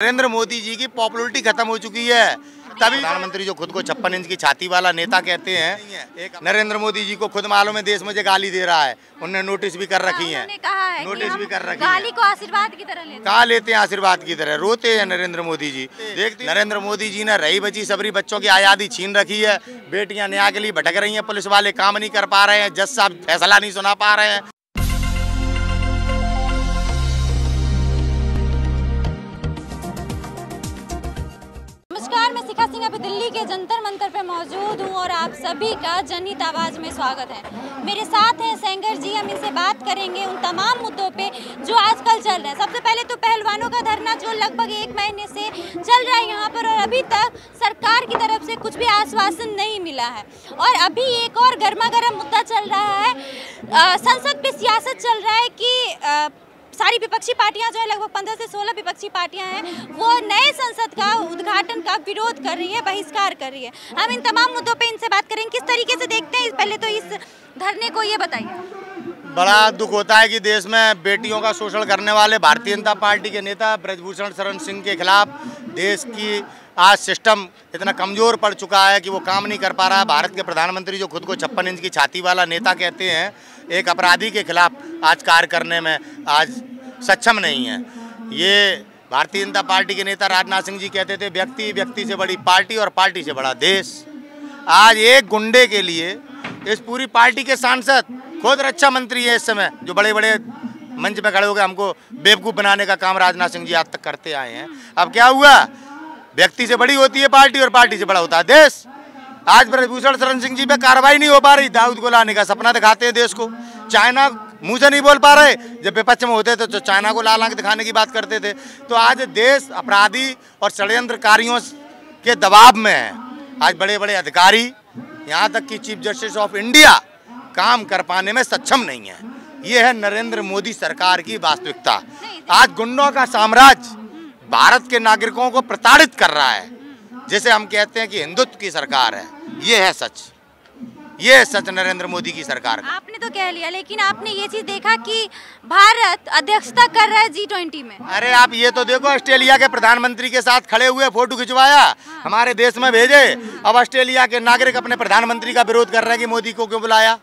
नरेंद्र मोदी जी की पॉपुलरिटी खत्म हो चुकी है। तभी प्रधानमंत्री जो खुद को छप्पन इंच की छाती वाला नेता कहते हैं एक नरेंद्र मोदी जी को खुद मालूम है देश मुझे गाली दे रहा है। उनने नोटिस भी कर रखी है है। नोटिस भी कर रखी गाली है को आशीर्वाद की तरह लेते कहा लेते हैं आशीर्वाद की तरह? रोते हैं नरेंद्र मोदी जी। देखते नरेंद्र मोदी जी ने रही बची सबरी बच्चों की आज़ादी छीन रखी है। बेटियाँ न्याय के लिए भटक रही है पुलिस वाले काम नहीं कर पा रहे हैं जज साहब फैसला नहीं सुना पा रहे हैं। मैं शिखा सिंह अभी दिल्ली के जंतर मंतर पे मौजूद हूँ और आप सभी का जनहित आवाज़ में स्वागत है। मेरे साथ हैं सेंगर जी, हम इनसे बात करेंगे उन तमाम मुद्दों पे जो आजकल चल रहे हैं। सबसे पहले तो पहलवानों का धरना जो लगभग एक महीने से चल रहा है यहाँ पर और अभी तक सरकार की तरफ़ से कुछ भी आश्वासन नहीं मिला है। और अभी एक और गर्मा गर्म मुद्दा चल रहा है। संसद पे सियासत चल रहा है कि सारी विपक्षी पार्टियाँ जो है, लगभग पंद्रह से सोलह विपक्षी पार्टियाँ हैं, वो नए संसद का उद्घाटन का विरोध कर रही है, बहिष्कार कर रही है। हम इन तमाम मुद्दों पे इनसे बात करेंगे। किस तरीके से देखते हैं पहले तो इस धरने को, ये बताइए। बड़ा दुख होता है कि देश में बेटियों का शोषण करने वाले भारतीय जनता पार्टी के नेता ब्रजभूषण शरण सिंह के खिलाफ देश की आज सिस्टम इतना कमज़ोर पड़ चुका है कि वो काम नहीं कर पा रहा। है भारत के प्रधानमंत्री जो खुद को छप्पन इंच की छाती वाला नेता कहते हैं एक अपराधी के खिलाफ आज कार्य करने में आज सक्षम नहीं है। ये भारतीय जनता पार्टी के नेता राजनाथ सिंह जी कहते थे, व्यक्ति व्यक्ति से बड़ी पार्टी और पार्टी से बड़ा देश। आज एक गुंडे के लिए इस पूरी पार्टी के सांसद खुद रक्षा मंत्री है इस समय, जो बड़े बड़े मंच में खड़े हो गए, हमको बेवकूफ़ बनाने का काम राजनाथ सिंह जी आज तक करते आए हैं। अब क्या हुआ? व्यक्ति से बड़ी होती है पार्टी और पार्टी से बड़ा होता है देश। आज ब्रजभूषण शरण सिंह जी पे कार्रवाई नहीं हो पा रही। दाऊद को लाने का सपना दिखाते हैं देश को। चाइना मुँह से नहीं बोल पा रहे। जब विपक्ष में होते थे तो चाइना को लाल आँख दिखाने की बात करते थे। तो आज देश अपराधी और षड्यंत्रकारियों के दबाव में है। आज बड़े बड़े अधिकारी यहाँ तक कि चीफ जस्टिस ऑफ़ इंडिया काम कर पाने में सक्षम नहीं है। ये है नरेंद्र मोदी सरकार की वास्तविकता। आज गुंडों का साम्राज्य भारत के नागरिकों को प्रताड़ित कर रहा है। जिसे हम कहते हैं कि हिंदुत्व की सरकार है। ये है सच। ये है सच नरेंद्र मोदी की सरकार का। आपने तो कह लिया लेकिन आपने ये चीज़ देखा कि भारत अध्यक्षता कर रहा है जी ट्वेंटी में। अरे आप ये तो देखो ऑस्ट्रेलिया के प्रधानमंत्री के साथ खड़े हुए फ़ोटो खिंचवाया हाँ। हमारे देश में भेजे। अब ऑस्ट्रेलिया के नागरिक अपने प्रधानमंत्री का विरोध कर रहे हैं कि मोदी को क्यों बुलाया?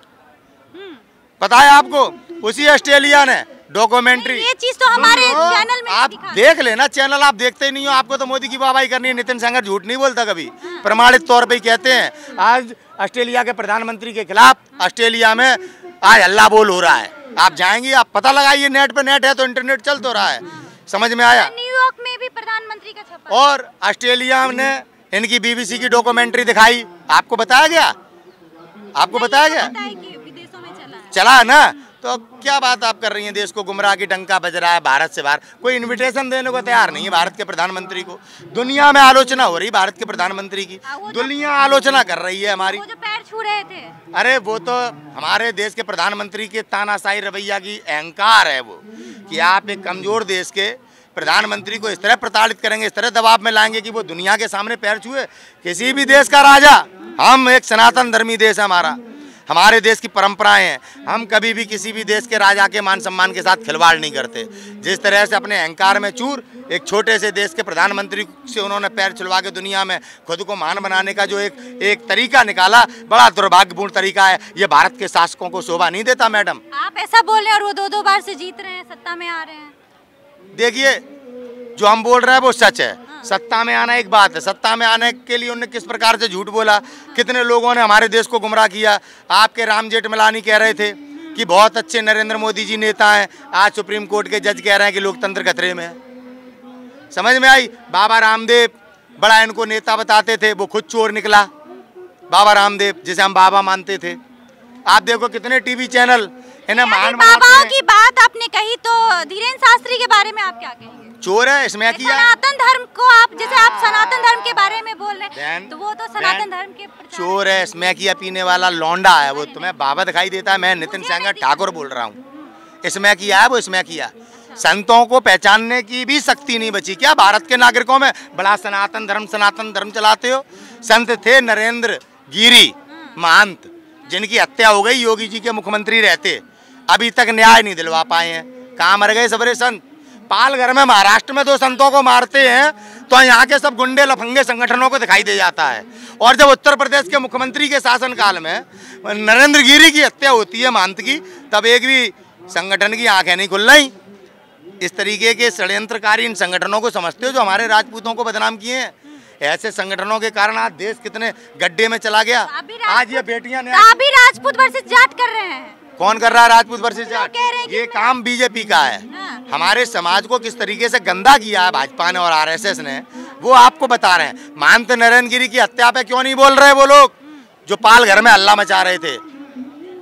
पता है आपको उसी ऑस्ट्रेलिया ने डॉक्यूमेंट्री। ये चीज़ तो हमारे चैनल में आप देख लेना चैनल आप देखते ही नहीं हो आपको तो मोदी की वाहवाही करनी है नितिन सेंगर झूठ नहीं बोलता कभी। प्रमाणित तौर पे ही कहते हैं आज ऑस्ट्रेलिया के प्रधानमंत्री के खिलाफ ऑस्ट्रेलिया में आज हल्ला बोल हो रहा है। आप जाएँगे आप पता लगाइए नेट पे नेट है तो इंटरनेट चल तो रहा है। समझ में आया? न्यूयॉर्क में भी प्रधानमंत्री का छप्पा और ऑस्ट्रेलिया ने इनकी बीबीसी की डॉक्यूमेंट्री दिखाई। आपको बताया गया? आपको बताया गया? है में चला है। चला है ना? तो क्या बात आप कर रही हैं? देश को गुमराह की डंका बज रहा है भारत से बाहर। कोई इनविटेशन देने को तैयार नहीं है भारत के प्रधानमंत्री को। दुनिया में आलोचना हो रही भारत के प्रधानमंत्री की। जो- दुनिया आलोचना कर रही है हमारी। वो जो पैर छू रहे थे। अरे वो तो हमारे देश के प्रधानमंत्री के तानाशाही रवैया की अहंकार है वो कि आप एक कमज़ोर देश के प्रधानमंत्री को इस तरह प्रताड़ित करेंगे इस तरह दबाव में लाएँगे कि वो दुनिया के सामने पैर छुए। किसी भी देश का राजा हम एक सनातन धर्मी देश है हमारा। हमारे देश की परंपराएँ हैं। हम कभी भी किसी भी देश के राजा के मान सम्मान के साथ खिलवाड़ नहीं करते। जिस तरह से अपने अहंकार में चूर एक छोटे से देश के प्रधानमंत्री से उन्होंने पैर छुलवा के दुनिया में खुद को महान बनाने का जो एक एक तरीका निकाला बड़ा दुर्भाग्यपूर्ण तरीका है। ये भारत के शासकों को शोभा नहीं देता मैडम। आप ऐसा बोल रहे हैं और वो दो दो बार से जीत रहे हैं सत्ता में आ रहे हैं। देखिए जो हम बोल रहे हैं वो सच है। सत्ता में आना एक बात है। सत्ता में आने के लिए उन्होंने किस प्रकार से झूठ बोला? कितने लोगों ने हमारे देश को गुमराह किया? आपके राम जेठमलानी कह रहे थे कि बहुत अच्छे नरेंद्र मोदी जी नेता हैं। आज सुप्रीम कोर्ट के जज कह रहे हैं कि लोकतंत्र खतरे में है। समझ में आई? बाबा रामदेव बड़ा इनको नेता बताते थे वो खुद चोर निकला। बाबा रामदेव जिसे हम बाबा मानते थे। आप देखो कितने टीवी चैनल इन्हें महान यानी बाबाओं की बात आपने कही तो धीरेन्द्र शास्त्री के बारे में आप क्या कहेंगे? चोर है इसमें किया सनातन धर्म को आप जैसे आप सनातन धर्म के बारे में बोल रहे हैं तो वो तो सनातन धर्म के चोर है इसमें किया पीने वाला लौंडा है वो तुम्हें बाबा दिखाई देता है मैं नितिन नहीं ठाकुर बोल रहा हूँ। इसमें किया है वो इसमें किया संतों को पहचानने की भी शक्ति नहीं बची। क्या भारत के नागरिकों में बड़ा सनातन धर्म सनातन धर्म चलाते हो? संत थे नरेंद्र गिरी महंत जिनकी हत्या हो गई योगी जी के मुख्यमंत्री रहते। अभी तक न्याय नहीं दिलवा पाए हैं। कहाँ मर गए सबरे संत? पालघर में महाराष्ट्र में दो संतों को मारते हैं तो यहाँ के सब गुंडे लफंगे संगठनों को दिखाई दे जाता है। और जब उत्तर प्रदेश के मुख्यमंत्री के शासनकाल में नरेंद्र गिरी की हत्या होती है महंत की तब एक भी संगठन की आँखें नहीं खुल रही। इस तरीके के षड्यंत्रकारी इन संगठनों को समझते हो जो हमारे राजपूतों को बदनाम किए हैं? ऐसे संगठनों के कारण आज देश कितने गड्ढे में चला गया। आज ये बेटियाँ राजपूत वर्सेस जाट कर रहे हैं। कौन कर रहा है राजपूत जाट कि ये काम बीजेपी का है। हाँ। हमारे समाज को किस तरीके से गंदा किया है भाजपा ने और आरएसएस ने वो आपको बता रहे हैं। महंत नरेंद्र गिरी की हत्या पे क्यों नहीं बोल रहे वो लोग? जो पाल घर में हल्ला मचा रहे थे।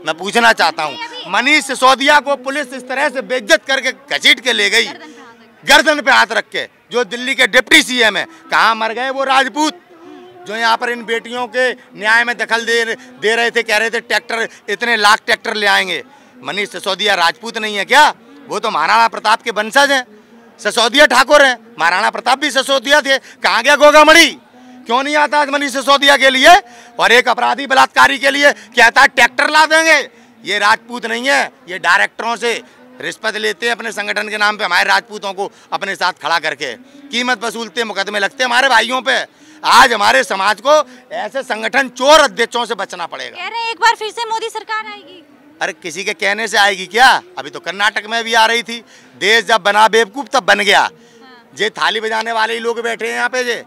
मैं पूछना चाहता हूँ मनीष सिसोदिया को पुलिस इस तरह से बेइज्जत करके घसीट के ले गई? गर्दन पे हाथ रख के जो दिल्ली के डिप्टी सीएम है कहाँ मर गए वो राजपूत? जो यहाँ पर इन बेटियों के न्याय में दखल दे दे रहे थे, कह रहे थे, ट्रैक्टर, इतने लाख ट्रैक्टर ले आएँगे। मनीष सिसोदिया राजपूत नहीं है क्या? वो तो महाराणा प्रताप के वंशज हैं। सिसोदिया ठाकुर हैं। महाराणा प्रताप भी सिसोदिया थे। कहाँ गया गोगामणि क्यों नहीं आता आज मनीष सिसोदिया के लिए? और एक अपराधी बलात्कारी के लिए कहता है, ट्रैक्टर ला देंगे। ये राजपूत नहीं है। ये डायरेक्टरों से रिश्वत लेते हैं अपने संगठन के नाम पे। हमारे राजपूतों को अपने साथ खड़ा करके। कीमत वसूलते, मुकदमे लगते हमारे भाइयों पे। आज हमारे समाज को ऐसे संगठन चोर अध्यक्षों से बचना पड़ेगा। कह रहे एक बार फिर से मोदी सरकार आएगी। अरे किसी के कहने से आएगी क्या? अभी तो कर्नाटक में भी आ रही थी। देश जब बना बेवकूफ़ तब बन गया। जे थाली बजाने वाले ही लोग बैठे हैं यहाँ पे जे।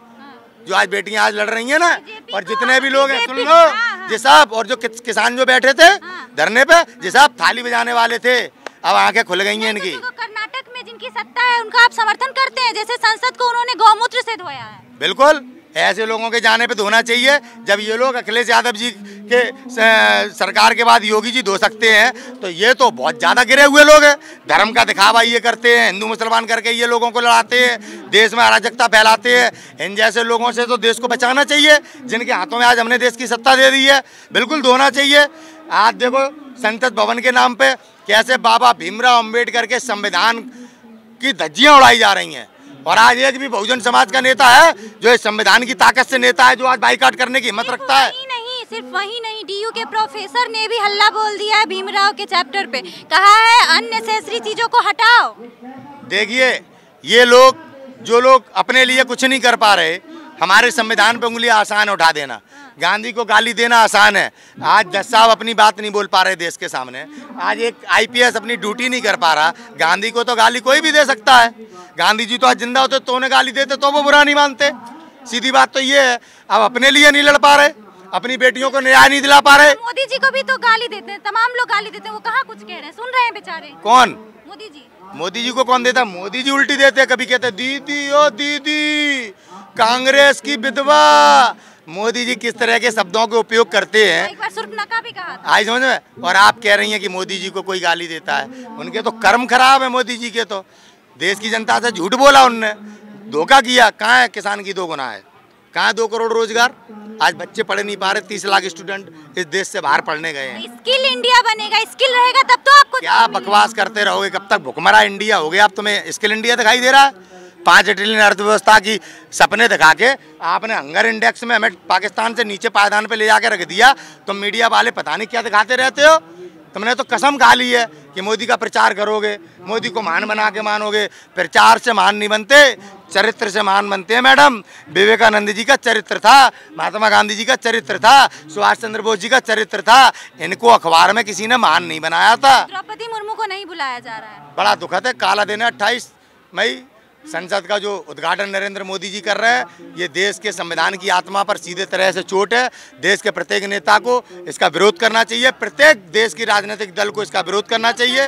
जो आज बेटियाँ आज लड़ रही हैं ना और जितने भी लोग हैं सुन लो हाँ, हाँ। जी साहब और जो किस- किसान जो बैठे थे हाँ। धरने पे जी साहब थाली बजाने वाले थे अब आँखें खुल गई हैं इनकी। तो कर्नाटक में जिनकी सत्ता है उनका आप समर्थन करते हैं जैसे संसद को उन्होंने गौमूत्र से धोया है। बिल्कुल। ऐसे लोगों के जाने पे धोना चाहिए। जब ये लोग अखिलेश यादव जी के सरकार के बाद योगी जी धो सकते हैं तो ये तो बहुत ज़्यादा गिरे हुए लोग हैं। धर्म का दिखावा ये करते हैं, हिंदू मुसलमान करके ये लोगों को लड़ाते हैं, देश में अराजकता फैलाते हैं। इन जैसे लोगों से तो देश को बचाना चाहिए, जिनके हाथों में आज हमने देश की सत्ता दे दी है, बिल्कुल धोना चाहिए। आज देखो संसद भवन के नाम पर कैसे बाबा भीमराव अंबेडकर के संविधान की धज्जियाँ उड़ाई जा रही हैं। और आज एक भी बहुजन समाज का नेता है जो इस संविधान की ताकत से नेता है जो आज बाईकाट करने की हिम्मत रखता है। नहीं सिर्फ़ वही नहीं डीयू के प्रोफेसर ने भी हल्ला बोल दिया है भीमराव के चैप्टर पे। कहा है अननेसेसरी चीज़ों को हटाओ। देखिए ये लोग जो लोग अपने लिए कुछ नहीं कर पा रहे हमारे संविधान पे उंगली आसान उठा देना। गांधी को गाली देना आसान है। आज जज साहब अपनी बात नहीं बोल पा रहे देश के सामने। आज एक आईपीएस अपनी ड्यूटी नहीं कर पा रहा। गांधी को तो गाली कोई भी दे सकता है। गांधी जी तो आज ज़िंदा होते तो उन्हें गाली देते तो वो बुरा नहीं मानते। सीधी बात तो ये है अब अपने लिए नहीं लड़ पा रहे। अपनी बेटियों को न्याय नहीं दिला पा रहे। मोदी जी को भी तो गाली देते हैं तमाम लोग गाली देते हैं। वो कहाँ कुछ कह रहे हैं? सुन रहे हैं बेचारे। कौन? मोदी जी। मोदी जी को कौन देता? मोदी जी उल्टी देते हैं कभी कहते दीदी ओ दीदी कांग्रेस की विधवा मोदी जी किस तरह के शब्दों के उपयोग करते हैं? एक बार भी कहा था। आज समझ में? और आप कह रही हैं कि मोदी जी को कोई गाली देता है। उनके तो कर्म खराब है मोदी जी के तो। देश की जनता से झूठ बोला उनने। धोखा किया। कहाँ है किसान की दो गुना है? कहाँ दो करोड़ रोज़गार? आज बच्चे पढ़ नहीं पा रहे। तीस लाख स्टूडेंट इस देश से बाहर पढ़ने गए हैं। स्किल इंडिया बनेगा स्किल रहेगा तब तो आपको क्या बकवास करते रहोगे? कब तक भुखमरा इंडिया हो गया? अब तुम्हें स्किल इंडिया दिखाई दे रहा है। पाँच ट्रिलियन अर्थव्यवस्था की सपने दिखा के आपने हंगर इंडेक्स में हमें पाकिस्तान से नीचे पायदान पे ले जाके रख दिया तो मीडिया वाले पता नहीं क्या दिखाते रहते हो? तुमने तो कसम खा ली है कि मोदी का प्रचार करोगे मोदी को महान बना के मानोगे। प्रचार से महान नहीं बनते चरित्र से महान बनते हैं मैडम। विवेकानंद जी का चरित्र था महात्मा गांधी जी का चरित्र था सुभाष चंद्र बोस जी का चरित्र था इनको अखबार में किसी ने महान नहीं बनाया था। द्रौपदी मुर्मू को नहीं बुलाया जा रहा है। बड़ा दुखद है काला दिन है अट्ठाईस मई संसद का जो उद्घाटन नरेंद्र मोदी जी कर रहे हैं, ये देश के संविधान की आत्मा पर सीधे तरह से चोट है। देश के प्रत्येक नेता को इसका विरोध करना चाहिए। प्रत्येक देश की राजनीतिक दल को इसका विरोध करना चाहिए।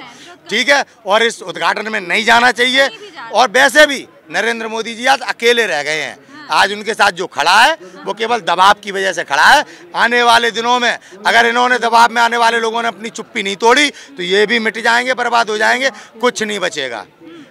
ठीक है? और इस उद्घाटन में नहीं जाना चाहिए। और वैसे भी नरेंद्र मोदी जी आज अकेले रह गए हैं। आज उनके साथ जो खड़ा है, वो केवल दबाव की वजह से खड़ा है। आने वाले दिनों में अगर इन्होंने दबाव में आने वाले लोगों ने अपनी चुप्पी नहीं तोड़ी तो ये भी मिट जाएँगे, बर्बाद हो जाएँगे। कुछ नहीं बचेगा।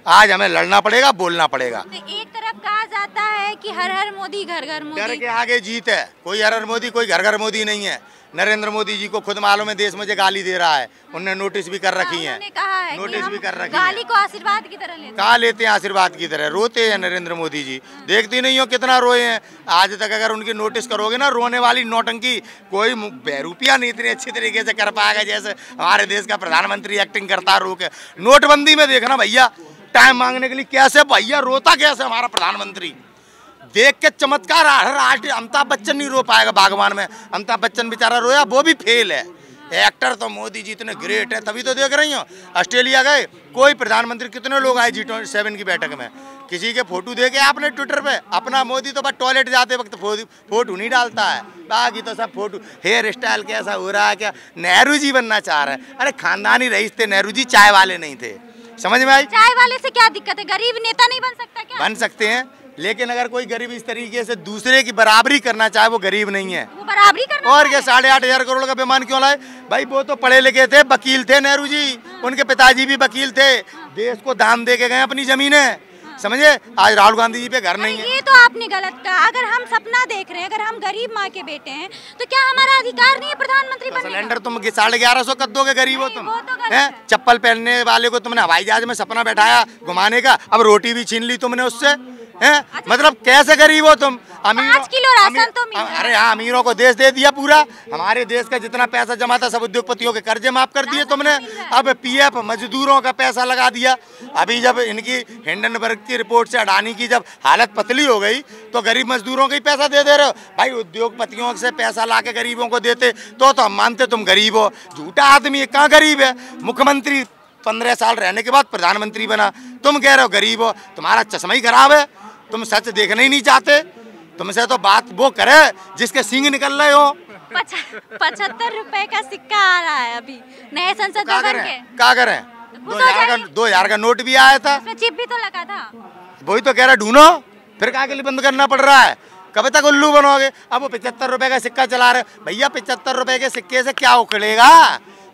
आज हमें लड़ना पड़ेगा बोलना पड़ेगा। तो एक तरफ़ कहा जाता है कि हर हर मोदी घर घर डर मोदी के आगे जीत है। कोई हर हर मोदी कोई घर घर मोदी नहीं है। नरेंद्र मोदी जी को खुद मालूम है देश मुझे गाली दे रहा है। उनने नोटिस भी कर रखी है। उन्होंने कहा है नोटिस भी कर रखी गाली को आशीर्वाद की तरह लेते कहाँ लेते हैं आशीर्वाद की तरह? रोते हैं नरेंद्र मोदी जी। देखती नहीं हो कितना रोए हैं। आज तक अगर उनकी नोटिस करोगे ना रोने वाली नौटंकी कोई बहरूपिया नहीं इतनी अच्छी तरीके से कर पाएगा जैसे हमारे देश का प्रधानमंत्री एक्टिंग करता रोके। नोटबंदी में देखना भैया। टाइम मांगने के लिए कैसे भैया रोता कैसे हमारा प्रधानमंत्री? देख के चमत्कार अमिताभ बच्चन नहीं रो पाएगा बागवान में। अमिताभ बच्चन बेचारा रोया, वो भी फेल है। एक्टर तो मोदी जी इतने ग्रेट है, तभी तो देख रही हो। ऑस्ट्रेलिया गए, कोई प्रधानमंत्री, कितने लोग आए जी सेवन की बैठक में? किसी के फ़ोटो देखे आपने ट्विटर पे? अपना मोदी तो बस टॉयलेट जाते वक्त फ़ोटो नहीं डालता है। बाकी तो सब फ़ोटो हेयर स्टाइल कैसा हो रहा है, क्या? नेहरू जी बनना चाह रहे हैं। अरे खानदानी रईस थे, नेहरू जी चाय वाले नहीं थे। समझ में आई? चाय वाले से क्या दिक्कत है? गरीब नेता नहीं बन सकता क्या? बन सकते हैं लेकिन अगर कोई गरीब इस तरीके से दूसरे की बराबरी करना चाहे वो गरीब नहीं है। वो बराबरी करना और क्या साढ़े आठ हज़ार करोड़ का बेमान क्यों लाए? भाई वो तो पढ़े लिखे थे वकील थे नेहरू जी। उनके पिताजी भी वकील थे। देश को दाम दे के गए अपनी जमीनें। समझे? आज राहुल गांधी जी पे घर नहीं है। ये तो आपने गलत कहा। अगर हम सपना देख रहे हैं अगर हम गरीब माँ के बेटे हैं तो क्या हमारा अधिकार नहीं है प्रधानमंत्री बनने सिलेंडर तुम साढ़े ग्यारह सौ कर दोगे गरीब हो तुम तो है? है। चप्पल पहनने वाले को तुमने हवाई जहाज़ में सपना बैठाया घुमाने का अब रोटी भी छीन ली तुमने उससे। है? मतलब कैसे गरीब हो तुम? अमीर किलो राशन तो मिल। अरे हाँ। अमीरों को देश दे दिया पूरा। हमारे देश का जितना पैसा जमा था सब उद्योगपतियों के कर्जे माफ़ कर दिए तुमने। अब पीएफ मजदूरों का पैसा लगा दिया। अभी जब इनकी हिंडनबर्ग की रिपोर्ट से अडानी की जब हालत पतली हो गई तो गरीब मजदूरों को ही पैसा दे दे रहे हो। भाई उद्योगपतियों से पैसा ला के गरीबों को देते तो तो हम मानते तुम गरीब हो। झूठा आदमी है कहाँ गरीब है? मुख्यमंत्री पंद्रह साल रहने के बाद प्रधानमंत्री बना। तुम कह रहे हो गरीब हो। तुम्हारा चश्मा ही खराब है। तुम सच देखना ही नहीं चाहते। तुमसे तो बात वो करे जिसके सिंग निकल रहे हो। पचहत्तर रुपए का सिक्का आ रहा है अभी नए संसद भवन के। क्या करें? दो हज़ार का दो हज़ार का नोट भी आया था। चिप भी तो लगा था। वही तो कह रहा ढूंढो। फिर क्या के लिए बंद करना पड़ रहा है? कब तक उल्लू बनोगे? अब वो पिछहत्तर रुपए का सिक्का चला रहे भैया पिछहत्तर रुपए के सिक्के से क्या उखड़ेगा?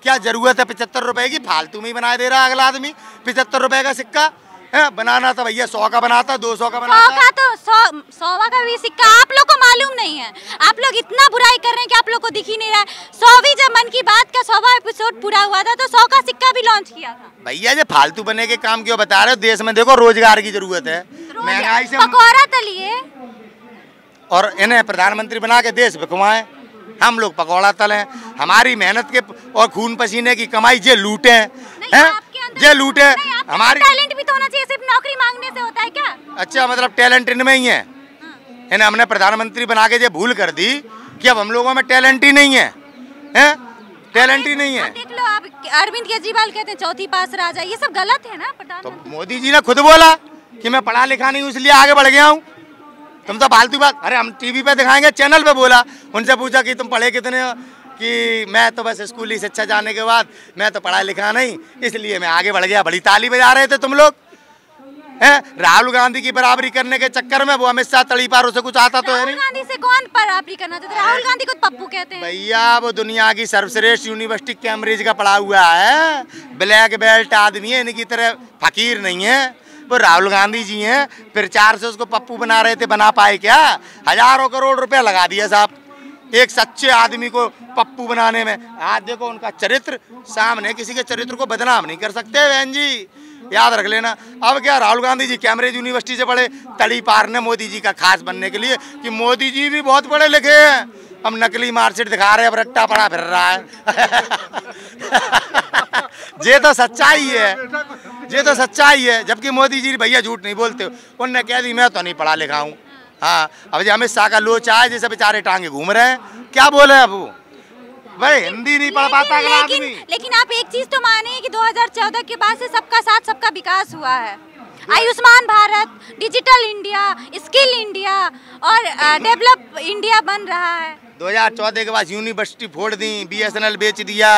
क्या ज़रूरत है पिछहत्तर रुपए की? फालतू में ही बना दे रहा है अगला आदमी। पिछहत्तर रुपए का सिक्का। है? बनाना था भैया सौ का बनाता दो सौ का बनाता। सौ का तो सौ सौवा का भी सिक्का आप लोग को मालूम नहीं है। आप लोग इतना बुराई कर रहे हैं कि आप लोग को दिख ही नहीं रहा है। सौवीं जब मन की बात का सौवा एपिसोड पूरा हुआ था तो सौ का सिक्का भी लॉन्च किया था। भैया ये फालतू बने के काम क्यों बता रहे हो? देश में देखो रोज़गार की ज़रूरत है। महँगाई से पकौड़ा तलिए और इन्हें प्रधानमंत्री बना के देश बिकवाएँ हम लोग पकौड़ा तलें। हमारी मेहनत के और खून पसीने की कमाई जे लूटे। हैं? जे लूटे अंदर हमारी टैलेंट भी तो होना चाहिए सिर्फ़ नौकरी मांगने से होता है क्या? अच्छा मतलब टैलेंट इनमें ही है। इन्हें हमने प्रधानमंत्री बना के जो भूल कर दी कि अब हम लोगों में टैलेंट ही नहीं है। हैं? टैलेंट ही नहीं है। देख लो आप अरविंद केजरीवाल कहते हैं चौथी पास राजा। ये सब गलत है ना तो मोदी जी ने खुद बोला कि मैं पढ़ा लिखा नहीं हूँ इसलिए आगे बढ़ गया हूँ। तुम तो फालतू बात अरे हम टीवी पे दिखाएँगे चैनल पे बोला। उनसे पूछा कि तुम पढ़े कितने हो? कि मैं तो बस स्कूली शिक्षा जाने के बाद मैं तो पढ़ा लिखा नहीं इसलिए मैं आगे बढ़ गया बड़ी ताली बजा रहे थे तुम लोग। हैं? राहुल गांधी की बराबरी करने के चक्कर में वो अमित शाह तड़ी पार उसे कुछ आता तो है नहीं। गांधी से कौन बराबरी करना चाहता राहुल गांधी को पप्पू कहते हैं। भैया वो दुनिया की सर्वश्रेष्ठ यूनिवर्सिटी कैम्ब्रिज का पढ़ा हुआ है। ब्लैक बेल्ट आदमी है इनकी तरह फकीर नहीं है। वो राहुल गांधी जी हैं प्रचार से उसको पप्पू बना रहे थे बना पाए क्या? हज़ारों करोड़ रुपया लगा दिया साहब। एक सच्चे आदमी को पप्पू बनाने में। आज देखो उनका चरित्र, सामने किसी के चरित्र को बदनाम नहीं कर सकते, बहन जी। याद रख लेना। अब क्या राहुल गांधी जी कैम्ब्रिज यूनिवर्सिटी से पढ़े, तड़ी पार ने मोदी जी का खास बनने के लिए कि मोदी जी भी बहुत पढ़े लिखे हैं। हम नकली मार्कशीट दिखा रहे हैं, अब रट्टा पड़ा फिर रहा है। ये तो सच्चाई है। ये तो सच्चाई है, जबकि मोदी जी भैया झूठ नहीं बोलते। उनने कह दी, मैं तो नहीं पढ़ा लिखा हूँ। हाँ अब जो अमित शाह का लोचा है जैसे बेचारे टांगे घूम रहे हैं। क्या बोले अब वो? भाई हिंदी नहीं पढ़ पाता अगला लेकिन आदमी। लेकिन आप एक चीज़ तो माने कि 2014 के बाद से सबका साथ सबका विकास हुआ है। Ayushman Bharat digital India skill India और डेवलप इंडिया बन रहा है। 2014 के बाद यूनिवर्सिटी फोड़ दी बीएसएनएल बेच दिया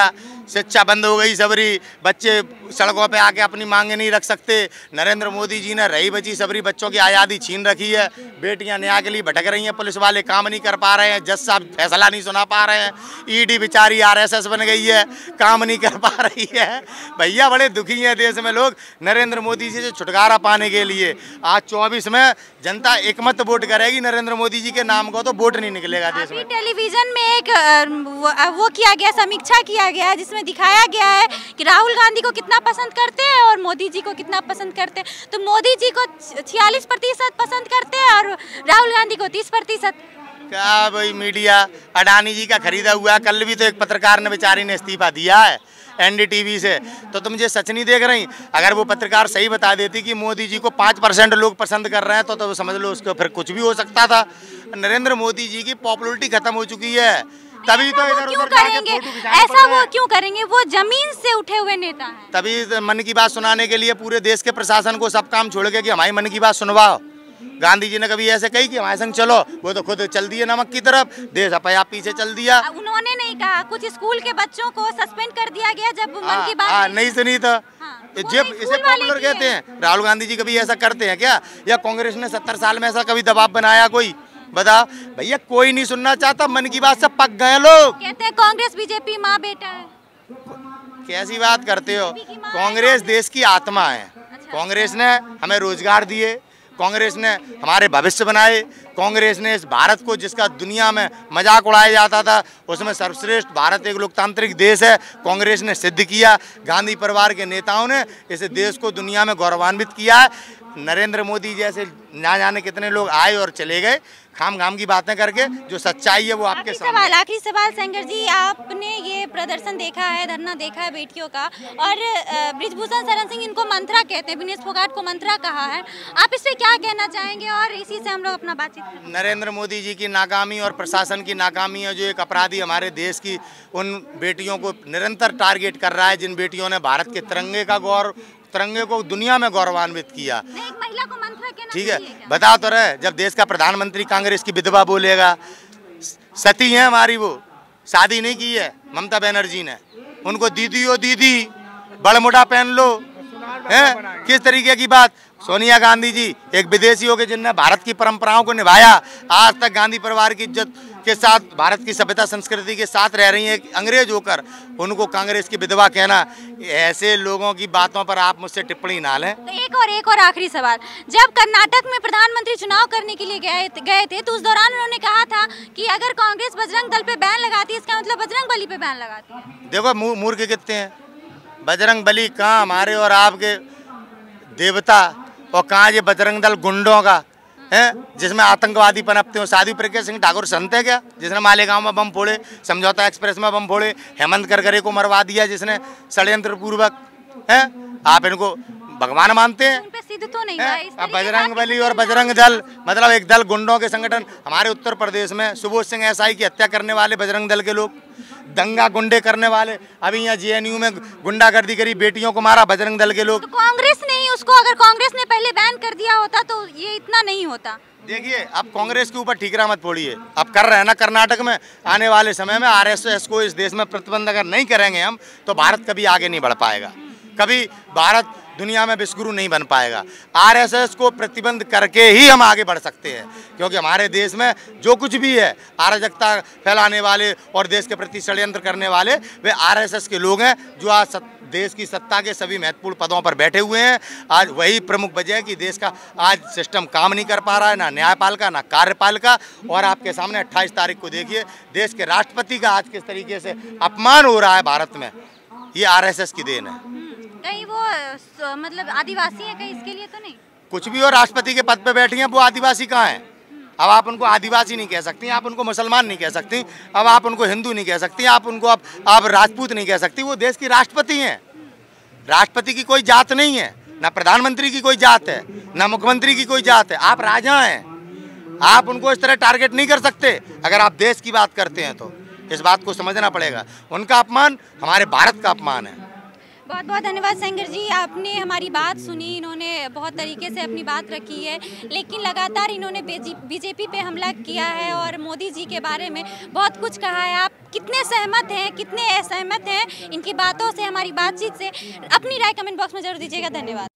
शिक्षा बंद हो गई सबरी। बच्चे सड़कों पे आके अपनी मांगे नहीं रख सकते। नरेंद्र मोदी जी ने रही बची सबरी बच्चों की आज़ादी छीन रखी है। बेटियाँ न्याय के लिए भटक रही हैं पुलिस वाले काम नहीं कर पा रहे हैं जज साहब फैसला नहीं सुना पा रहे हैं। ईडी बेचारी आरएसएस बन गई है काम नहीं कर पा रही है। भैया बड़े दुखी हैं देश में लोग नरेंद्र मोदी जी से छुटकारा पाने के लिए। आज चौबीस में जनता एकमत वोट करेगी नरेंद्र मोदी जी के नाम को तो वोट नहीं निकलेगा देश में। टेलीविज़न में एक वो, किया गया समीक्षा किया गया है जिसमें दिखाया गया है कि राहुल गांधी को कितना पसंद करते हैं और मोदी जी को कितना पसंद करते हैं। तो मोदी जी को छियालीस प्रतिशत पसंद करते हैं और राहुल गांधी को तीस प्रतिशत। क्या भाई मीडिया? अडानी जी का खरीदा हुआ कल भी तो एक पत्रकार ने बेचारी ने इस्तीफा दिया है एनडीटीवी से। तो तुम ये सच नहीं देख रही? अगर वो पत्रकार सही बता देती कि मोदी जी को पाँच परसेंट लोग पसंद कर रहे हैं तो, तो समझ लो उसको फिर कुछ भी हो सकता था। नरेंद्र मोदी जी की पॉपुलरिटी खत्म हो चुकी है। तभी तो इधर क्यों उधर करेंगे? ऐसा वो क्यों करेंगे? वो ज़मीन से उठे हुए नेता हैं। तभी तो मन की बात सुनाने के लिए पूरे देश के प्रशासन को सब काम छोड़ के कि हमारी मन की बात सुनवाओ। गांधी जी ने कभी ऐसे कही कि हमारे संग चलो वो तो खुद चल दिए नमक की तरफ़ देश आप पीछे चल दिया। उन्होंने नहीं कहा कुछ स्कूल के बच्चों को सस्पेंड कर दिया गया जब मन हाँ, की बात हाँ, नहीं सुनी। तो। हाँ, जब इसे पॉपुलर कहते। हैं राहुल गांधी जी कभी ऐसा करते हैं क्या? या कांग्रेस ने सत्तर साल में ऐसा कभी दबाव बनाया कोई? बताओ। भैया कोई नहीं सुनना चाहता मन की बात सब पक गए लोग। कहते हैं कांग्रेस बीजेपी माँ बेटा है। कैसी बात करते हो? कांग्रेस देश की आत्मा है। कांग्रेस ने हमें रोज़गार दिए कांग्रेस ने हमारे भविष्य बनाए कांग्रेस ने इस भारत को जिसका दुनिया में मज़ाक उड़ाया जाता था उसमें सर्वश्रेष्ठ भारत एक लोकतांत्रिक देश है कांग्रेस ने सिद्ध किया। गांधी परिवार के नेताओं ने इस देश को दुनिया में गौरवान्वित किया। है नरेंद्र मोदी जैसे ना जाने कितने लोग आए और चले गए। खाम खाम की बातें करके जो सच्चाई है वो आपके सवाल आखिरी सवाल सेंगर जी आपने ये प्रदर्शन देखा है धरना देखा है बेटियों का। और ब्रिजभूषण शरण सिंह इनको मंत्रा कहते हैं विनेश फोगाट को मंत्रा कहा है। आप इस पे क्या कहना चाहेंगे और इसी से हम लोग अपना बातचीत नरेंद्र मोदी जी की नाकामी और प्रशासन की नाकामी है जो एक अपराधी हमारे देश की उन बेटियों को निरंतर टारगेट कर रहा है जिन बेटियों ने भारत के तिरंगे का गौरव तिरंगे को दुनिया में गौरवान्वित किया। ठीक है? बता तो रहे जब देश का प्रधानमंत्री कांग्रेस की विधवा बोलेगा सती है हमारी वो शादी नहीं की है ममता बनर्जी ने। उनको दीदी हो दीदी बड़ मोटा पहन लो। है? किस तरीके की बात? सोनिया गांधी जी एक विदेशी हो के जिनने भारत की परंपराओं को निभाया आज तक गांधी परिवार की इज़्ज़त के साथ भारत की सभ्यता संस्कृति के साथ रह रही हैं अंग्रेज़ होकर उनको कांग्रेस की विधवा कहना ऐसे लोगों की बातों पर आप मुझसे टिप्पणी ना लें। तो एक और एक और आखिरी सवाल। जब कर्नाटक में प्रधानमंत्री चुनाव करने के लिए गए गए थे तो उस दौरान उन्होंने कहा था कि अगर कांग्रेस बजरंग दल पे बैन लगाती है इसका मतलब बजरंग बली पे बैन लगाती है। देखो मूर्ख कितने हैं। बजरंग बली कहाँ हमारे और आपके देवता और कहाँ ये बजरंग दल गुंडों का है, जिसमें आतंकवादी पनपते हो साधु प्रज्ञा सिंह ठाकुर संत है क्या? जिसने मालेगांव में बम फोड़े, समझौता एक्सप्रेस में बम फोड़े, हेमंत करकरे को मरवा दिया जिसने षड्यंत्र पूर्वक है? आप इनको भगवान मानते हैं। सिद्ध तो नहीं है। अब बजरंग बली और बजरंग दल मतलब एक दल गुंडों के संगठन हमारे उत्तर प्रदेश में सुबोध सिंह एसआई की हत्या करने वाले बजरंग दल के लोग दंगा गुंडे करने वाले अभी यहाँ जेएनयू में गुंडागर्दी करी बेटियों को मारा बजरंग दल के लोग। तो कांग्रेस ने ही उसको अगर कांग्रेस ने पहले बैन कर दिया होता तो ये इतना नहीं होता। देखिए अब कांग्रेस के ऊपर ठीकरा मत फोड़िए। अब कर रहे हैं ना कर्नाटक में आने वाले समय में आरएसएस को इस देश में प्रतिबंध अगर नहीं करेंगे हम तो भारत कभी आगे नहीं बढ़ पाएगा। कभी भारत दुनिया में विश्वगुरु नहीं बन पाएगा। आरएसएस को प्रतिबंध करके ही हम आगे बढ़ सकते हैं क्योंकि हमारे देश में जो कुछ भी है अराजकता फैलाने वाले और देश के प्रति षड्यंत्र करने वाले वे आरएसएस के लोग हैं जो आज सत, देश की सत्ता के सभी महत्वपूर्ण पदों पर बैठे हुए हैं। आज वही प्रमुख वजह है कि देश का आज सिस्टम काम नहीं कर पा रहा है ना न्यायपालिका ना कार्यपालिका। और आपके सामने 28 तारीख को देखिए देश के राष्ट्रपति का आज किस तरीके से अपमान हो रहा है भारत में ये आरएसएस की देन है। कहीं वो मतलब आदिवासी है कहीं इसके लिए तो नहीं? कुछ भी हो, राष्ट्रपति के पद पे बैठी हैं, वो आदिवासी कहाँ हैं? अब आप उनको आदिवासी नहीं कह सकती, आप उनको मुसलमान नहीं कह सकती, अब आप उनको हिंदू नहीं कह सकती, आप उनको, आप आप राजपूत नहीं कह सकती, वो देश की राष्ट्रपति हैं। राष्ट्रपति की कोई जात नहीं है, ना प्रधानमंत्री की कोई जात है, ना मुख्यमंत्री की कोई जात है, आप राजा हैं। आप उनको इस तरह टारगेट नहीं कर सकते, अगर आप देश की बात करते हैं तो। इस बात को समझना पड़ेगा। उनका अपमान हमारे भारत का अपमान है। बहुत बहुत धन्यवाद सेंगर जी, आपने हमारी बात सुनी, इन्होंने बहुत तरीके से अपनी बात रखी है, लेकिन लगातार इन्होंने बीजेपी पे हमला किया है और मोदी जी के बारे में बहुत कुछ कहा है। आप कितने सहमत हैं, कितने असहमत हैं इनकी बातों से, हमारी बातचीत से? अपनी राय कमेंट बॉक्स में ज़रूर दीजिएगा, धन्यवाद।